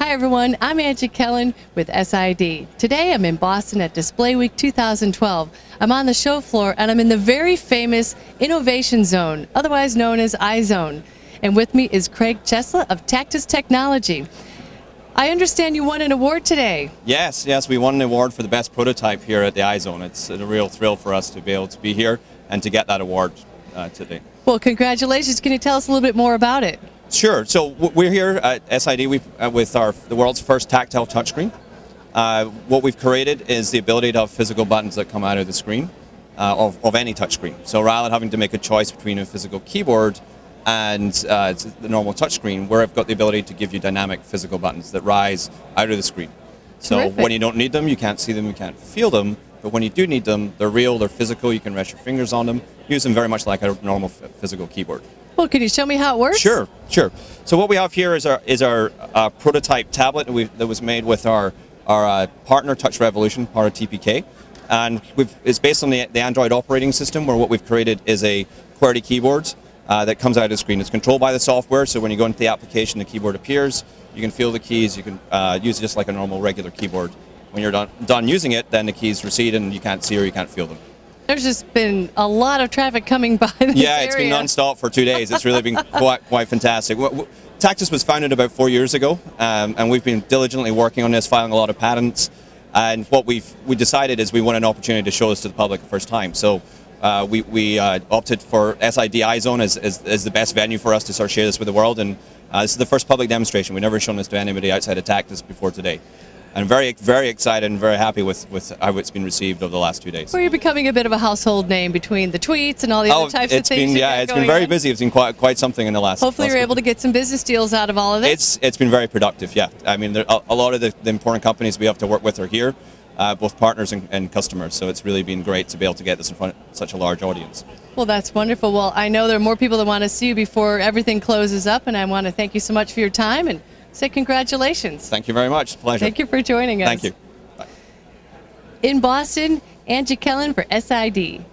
Hi everyone, I'm Angie Kellen with SID. Today I'm in Boston at Display Week 2012. I'm on the show floor and I'm in the very famous Innovation Zone, otherwise known as I-Zone. And with me is Craig Ciesla of Tactus Technology. I understand you won an award today. Yes, yes, we won an award for the best prototype here at the I-Zone. It's a real thrill for us to be able to be here and to get that award uh, today. Well, congratulations. Can you tell us a little bit more about it? Sure. So we're here at SID uh, with our the world's first tactile touchscreen. Uh, what we've created is the ability to have physical buttons that come out of the screen uh, of, of any touchscreen. So rather than having to make a choice between a physical keyboard and uh, the normal touchscreen, where I've got the ability to give you dynamic physical buttons that rise out of the screen. So Terrific. when you don't need them, you can't see them, you can't feel them. But when you do need them, they're real, they're physical, you can rest your fingers on them, use them very much like a normal physical keyboard. Well, can you show me how it works? Sure, sure. So what we have here is our is our uh, prototype tablet that, we, that was made with our our uh, partner Touch Revolution, part of TPK, and it's based on the, the Android operating system. Where what we've created is a QWERTY keyboard uh, that comes out of the screen. It's controlled by the software, so when you go into the application, the keyboard appears. You can feel the keys. You can uh, use it just like a normal regular keyboard. When you're done, done using it, then the keys recede and you can't see or you can't feel them. There's just been a lot of traffic coming by this Yeah, it's area. been non-stop for two days. It's really been quite, quite fantastic. Tactus was founded about four years ago, um, and we've been diligently working on this, filing a lot of patents. And what we've we decided is we want an opportunity to show this to the public the first time. So uh, we, we uh, opted for SID Zone as, as, as, the best venue for us to start share this with the world. And uh, this is the first public demonstration. We've never shown this to anybody outside of Tactus before today. I'm very, very excited and very happy with, with how it's been received over the last two days. Well, you're becoming a bit of a household name between the tweets and all the oh, other types of things. Been, yeah, it's been very on. busy. It's been quite, quite something in the last. Hopefully, last you're able to get some business deals out of all of this. It's it's been very productive. Yeah, I mean, there, a, a lot of the, the important companies we have to work with are here, uh, both partners and, and customers. So it's really been great to be able to get this in front of such a large audience. Well, that's wonderful. Well, I know there are more people that want to see you before everything closes up, and I want to thank you so much for your time and say congratulations. Thank you very much. Pleasure. Thank you for joining us. Thank you. In Boston, Angie Kellen for SID.